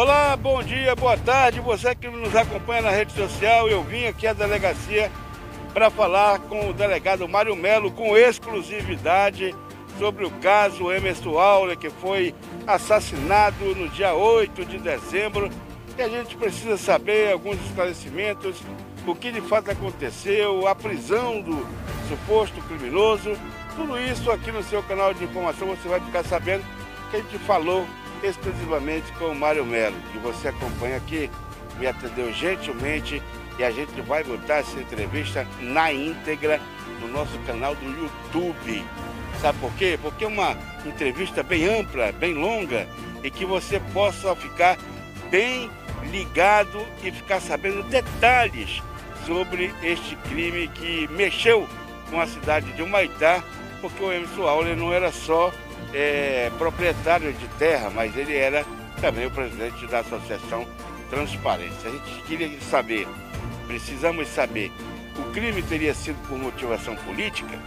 Olá, bom dia, boa tarde. Você que nos acompanha na rede social, eu vim aqui à delegacia para falar com o delegado Mário Melo com exclusividade sobre o caso Emerson Auler, que foi assassinado no dia 8 de dezembro. E a gente precisa saber alguns esclarecimentos, o que de fato aconteceu, a prisão do suposto criminoso. Tudo isso aqui no seu canal de informação você vai ficar sabendo que a gente falou exclusivamente com o Mário Melo, que você acompanha aqui, me atendeu gentilmente e a gente vai botar essa entrevista na íntegra no nosso canal do YouTube. Sabe por quê? Porque é uma entrevista bem ampla, bem longa e que você possa ficar bem ligado e ficar sabendo detalhes sobre este crime que mexeu com a cidade de Humaitá, porque o Emerson Auler não era só é, proprietário de terra, mas ele era também o presidente da Associação Transparência. A gente queria saber, precisamos saber, o crime teria sido por motivação política?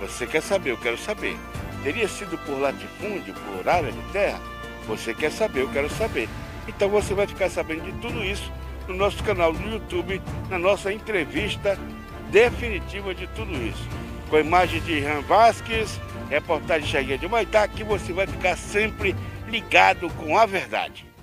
Você quer saber, eu quero saber. Teria sido por latifúndio, por área de terra? Você quer saber, eu quero saber. Então você vai ficar sabendo de tudo isso no nosso canal do YouTube, na nossa entrevista definitiva de tudo isso. Com a imagem de Ian Vasques, reportagem Cheguinha de Maitá, que você vai ficar sempre ligado com a verdade.